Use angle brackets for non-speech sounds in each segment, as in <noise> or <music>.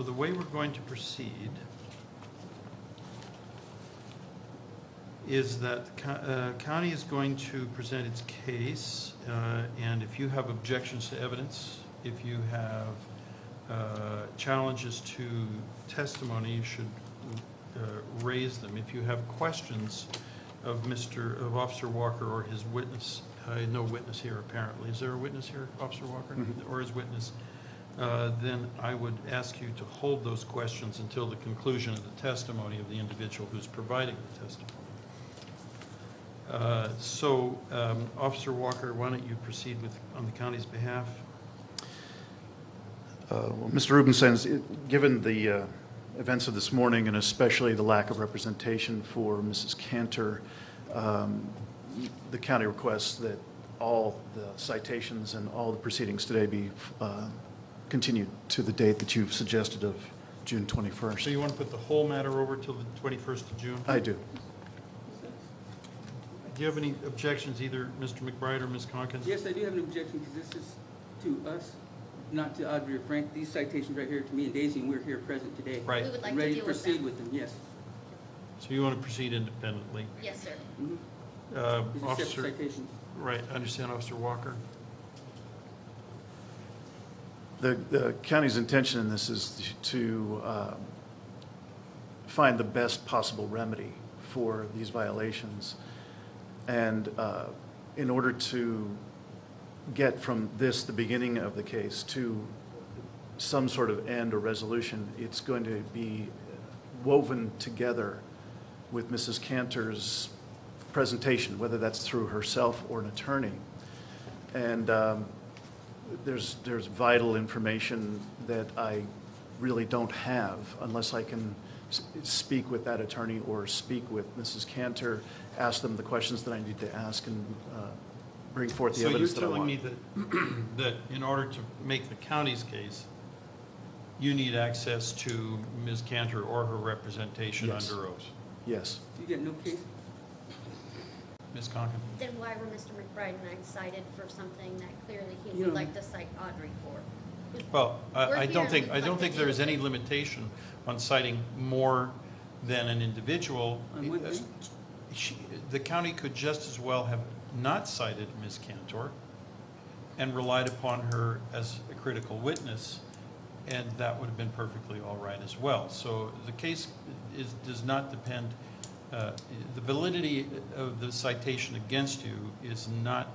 So the way we're going to proceed is that uh, county is going to present its case, uh, and if you have objections to evidence, if you have uh, challenges to testimony, you should uh, raise them. If you have questions of Mr., of Officer Walker or his witness, uh, no witness here apparently. Is there a witness here, Officer Walker? Or his witness? Uh, Then I would ask you to hold those questions until the conclusion of the testimony of the individual who's providing the testimony. Uh, So, um, Officer Walker, why don't you proceed with, on the county's behalf? Uh, Well, Mr. It- given the uh, events of this morning, and especially the lack of representation for Mrs. Cantor, um, the county requests that all the citations and all the proceedings today be uh, continued to the date that you've suggested of June 21st. So 21st. you want to put the whole matter over till the 21st of June? I do. Do you have any objections, either Mr. McBride or Ms. Conken? Yes, I do have an objection because this is to us, not to Audrey or Frank. These citations right here to me and Daisy, and we're here present today. Right. We would like I'm to ready deal to with proceed them. with them, yes. So you want to proceed independently? Yes, sir. Mhm. Uh, These are Officer, citations. right, I understand, Officer Walker? The, the county's intention in this is to uh, find the best possible remedy for these violations. And uh, in order to get from this, the beginning of the case, to some sort of end or resolution, it's going to be woven together with Mrs. Cantor's presentation, whether that's through herself or an attorney. And um, there's, there's vital information that I really don't have unless I can speak with that attorney or speak with Mrs. Cantor, ask them the questions that I need to ask and uh, bring forth the So you're evidence that I telling want. me that, <clears throat> that in order to make the county's case, you need access to Ms. Cantor or her representation Yes. under oath? Yes. You get no case? Ms. Conken? Then why were Mr. McBride and I cited for something that clearly he You would know- like to cite Audrey for? Well, I We're I don't here, think, we'd I like don't to think there deal is with any limitation on citing more than an individual. On one thing? She- The county could just as well have not cited Ms. Cantor and relied upon her as a critical witness, and that would have been perfectly all right as well. So the case is, does not depend, Uh, the validity of the citation against you is not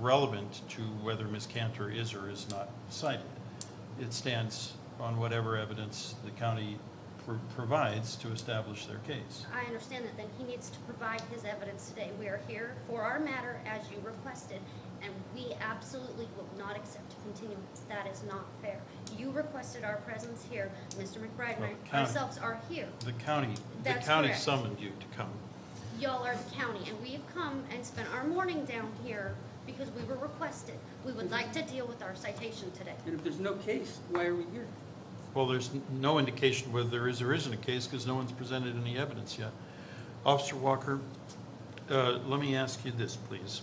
relevant to whether Ms. Cantor is or is not cited. It stands on whatever evidence the county provides to establish their case. I understand that, then he needs to provide his evidence today. We are here for our matter as you requested, and we absolutely will not accept continuance. That is not fair. You requested our presence here. Mr. McBride and Well, I county- ourselves are here. The county, the That's county correct. summoned you to come. Y'all are the county, and we've come and spent our morning down here because we were requested. We would like to deal with our citation today. And if there's no case, why are we here? Well, there's n- no indication whether there is or isn't a case because no one's presented any evidence yet. Officer Walker, uh, let me ask you this, please.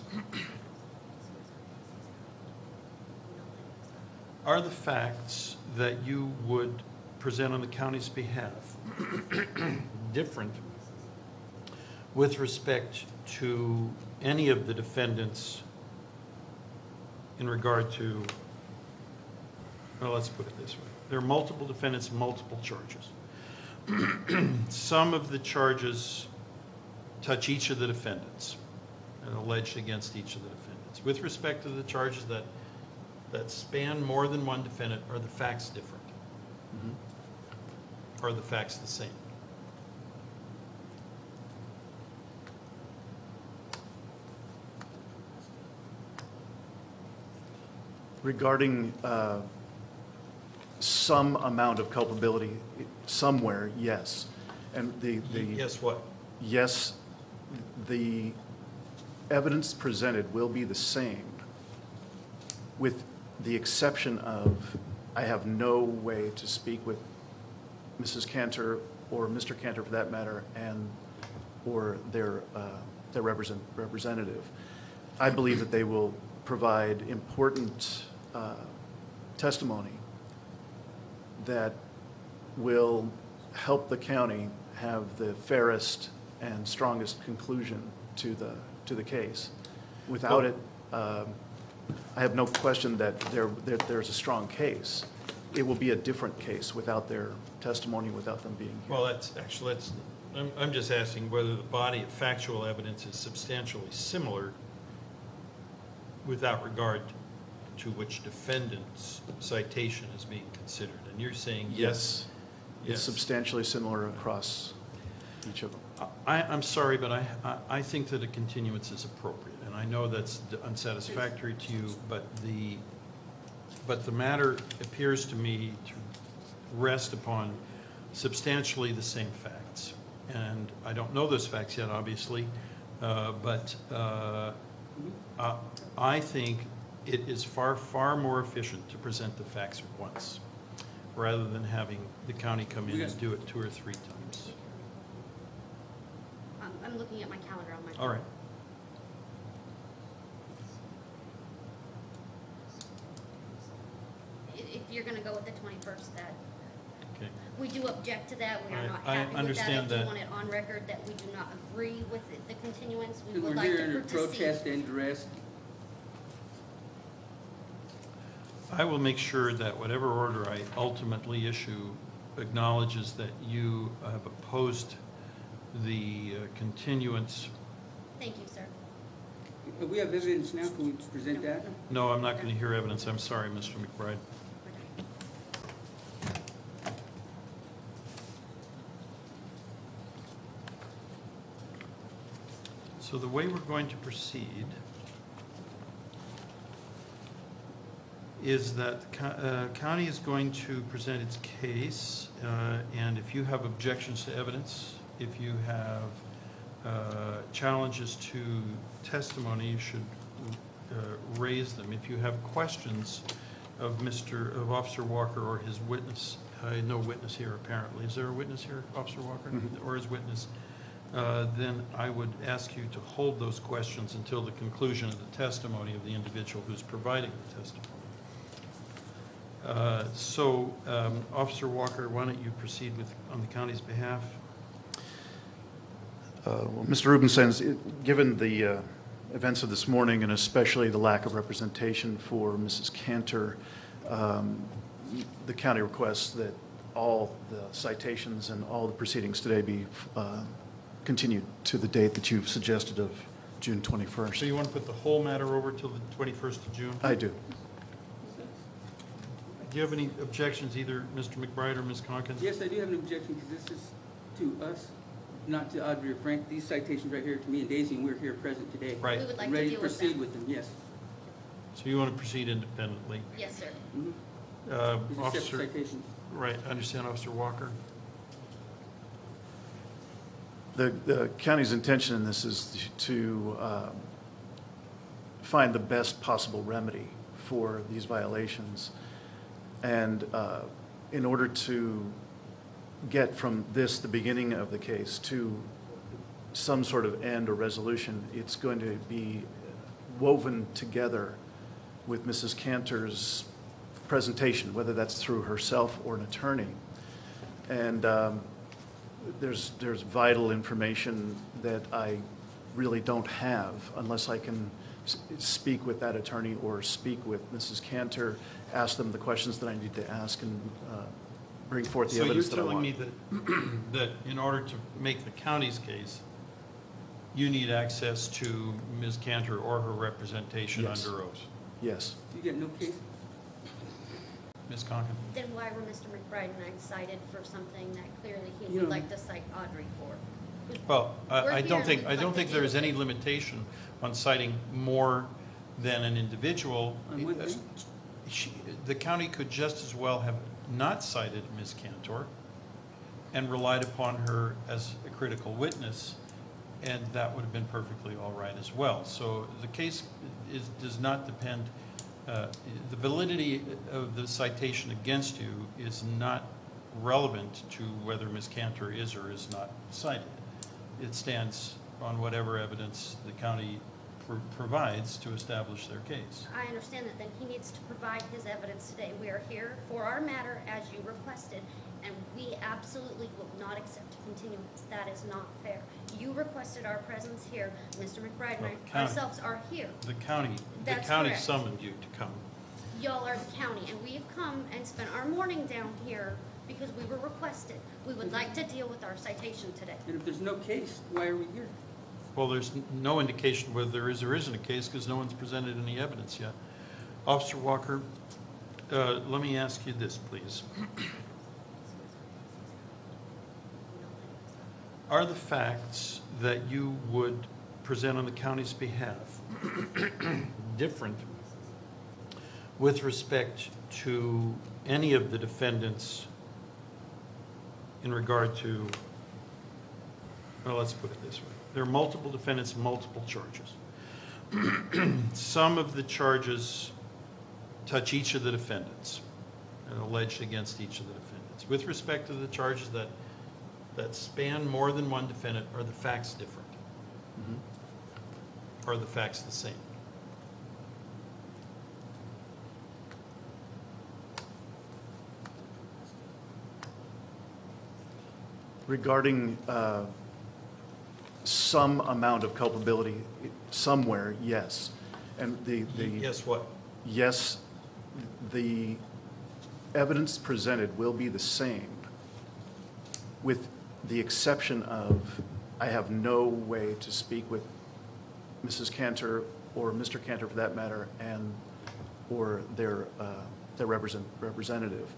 Are the facts that you would present on the county's behalf <clears throat> different with respect to any of the defendants in regard to, well, let's put it this way. There are multiple defendants, multiple charges. <clears throat> Some of the charges touch each of the defendants and alleged against each of the defendants. With respect to the charges that, that span more than one defendant, are the facts different? Are the facts the same? Regarding uh, some amount of culpability somewhere, yes. And the, the. Yes, what? Yes, the evidence presented will be the same, with the exception of, I have no way to speak with Mrs. Cantor, or Mr. Cantor for that matter, and, or their, uh, their represent, representative. I believe that they will provide important uh, testimony that will help the county have the fairest and strongest conclusion to the, to the case. Without it, um, I have no question that there, that there's a strong case. It will be a different case without their testimony, without them being here. Well, that's, actually, that's, I'm, I'm just asking whether the body of factual evidence is substantially similar without regard to which defendant's citation is being considered. And you're saying yes. Yes, it's substantially similar across each of them. I, I'm sorry, but I, I- I think that a continuance is appropriate, and I know that's unsatisfactory to you, but the, but the matter appears to me to rest upon substantially the same facts. And I don't know those facts yet, obviously, uh, but uh, uh, I think it is far, far more efficient to present the facts at once, rather than having the county come in and do it two or three times. I'm, I'm looking at my calendar on my. All right. I- If you're gonna go with the twenty-first, that, Okay. we do object to that, we I- are not I happy with that. understand If you that. want it on record that we do not agree with the- the continuance, we would We're like here to under proceed. protest and duress. I will make sure that whatever order I ultimately issue acknowledges that you have opposed the uh, continuance. Thank you, sir. We have evidence now, can we present that? No, I'm not going to hear evidence. I'm sorry, Mr. McBride. We're done. So the way we're going to proceed is that the co- uh, county is going to present its case, uh, and if you have objections to evidence, if you have uh, challenges to testimony, you should uh, raise them. If you have questions of Mr., of Officer Walker or his witness, uh, no witness here apparently. Is there a witness here, Officer Walker? Mhm. Or his witness? Uh, then I would ask you to hold those questions until the conclusion of the testimony of the individual who's providing the testimony. Uh, So, um, Officer Walker, why don't you proceed with, on the county's behalf? Uh, well, Mr. Rubenstein, given the uh, events of this morning, and especially the lack of representation for Mrs. Cantor, um, the county requests that all the citations and all the proceedings today be uh, continued to the date that you've suggested of June twenty-first. So 21st. you want to put the whole matter over till the 21st of June? I do. Do you have any objections, either Mr. McBride or Ms. Conken? Yes, I do have an objection, because this is to us, not to Audrey or Frank. These citations right here to me and Daisy, and we're here present today. Right. We would like I'm to Ready to deal with proceed that. with them, yes. So you want to proceed independently? Yes, sir. Mhm. Uh, These are Officer, citations. right, I understand, Officer Walker? The, the county's intention in this is to um, find the best possible remedy for these violations. And uh, in order to get from this, the beginning of the case, to some sort of end or resolution, it's going to be woven together with Mrs. Cantor's presentation, whether that's through herself or an attorney. And um, there's, there's vital information that I really don't have unless I can s- speak with that attorney or speak with Mrs. Cantor, ask them the questions that I need to ask and uh, bring forth the So you're evidence that I telling want. me that, <clears throat> that in order to make the county's case, you need access to Ms. Cantor or her representation Yes. under oath? Yes. You get no case? Ms. Conken? Then why were Mr. McBride and I cited for something that clearly he You would know- like to cite Audrey for? Well, I We're I here don't think, I don't think there is any limitation on citing more than an individual. On one thing? She- The county could just as well have not cited Ms. Cantor and relied upon her as a critical witness, and that would have been perfectly all right as well. So the case is, does not depend, Uh, the validity of the citation against you is not relevant to whether Ms. Cantor is or is not cited. It stands on whatever evidence the county provides to establish their case. I understand that, then he needs to provide his evidence today. We are here for our matter as you requested, and we absolutely will not accept a continuance. That is not fair. You requested our presence here. Mr. McBride and Well, I county- ourselves are here. The county, the That's county correct. summoned you to come. Y'all are the county, and we've come and spent our morning down here because we were requested. We would like to deal with our citation today. And if there's no case, why are we here? Well, there's n- no indication whether there is or isn't a case because no one's presented any evidence yet. Officer Walker, uh, let me ask you this, please. Are the facts that you would present on the county's behalf <clears throat> different with respect to any of the defendants in regard to, well, let's put it this way. There are multiple defendants, multiple charges. <clears throat> Some of the charges touch each of the defendants and alleged against each of the defendants. With respect to the charges that, that span more than one defendant, are the facts different? Are the facts the same? Regarding uh, some amount of culpability somewhere, yes. And the, the. Yes, what? Yes, the evidence presented will be the same, with the exception of, I have no way to speak with Mrs. Cantor, or Mr. Cantor for that matter, and, or their, uh, their represent, representative.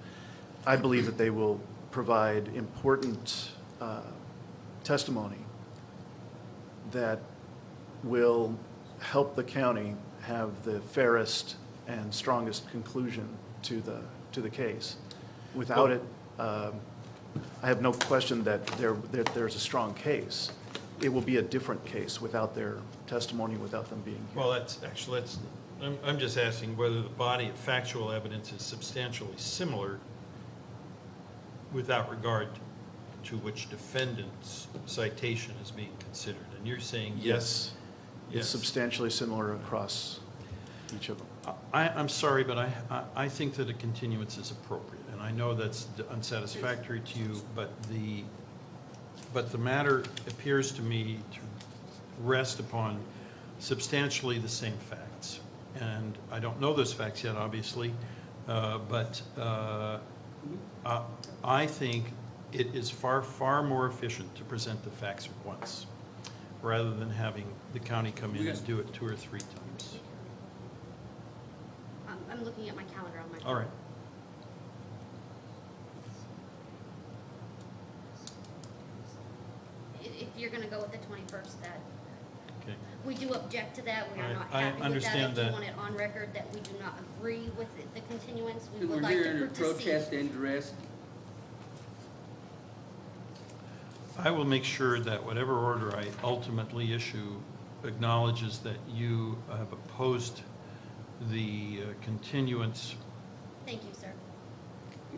I believe that they will provide important uh, testimony that will help the county have the fairest and strongest conclusion to the, to the case. Without it, um, I have no question that there, that there's a strong case. It will be a different case without their testimony, without them being here. Well, that's, actually, that's, I'm, I'm just asking whether the body of factual evidence is substantially similar without regard to which defendant's citation is being considered. And you're saying yes? It's substantially similar across each of them. I, I'm sorry, but I, I- I think that a continuance is appropriate, I know that's unsatisfactory to you, but the, but the matter appears to me to rest upon substantially the same facts. And I don't know those facts yet, obviously, uh, but uh, I I think it is far, far more efficient to present the facts at once, rather than having the county come in and do it two or three times. I'm, I'm looking at my calendar on my phone. All right. I- If you're gonna go with the twenty-first, that, Okay. we do object to that. We I- are not I happy with that. understand If you that. want it on record that we do not agree with the- the continuance, we And would we're like here to under proceed. protest and duress. I will make sure that whatever order I ultimately issue acknowledges that you have opposed the uh, continuance. Thank you, sir.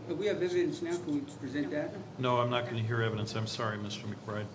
Uh, We have evidence now, can we present that? No, I'm not going to hear evidence. I'm sorry, Mr. McBride.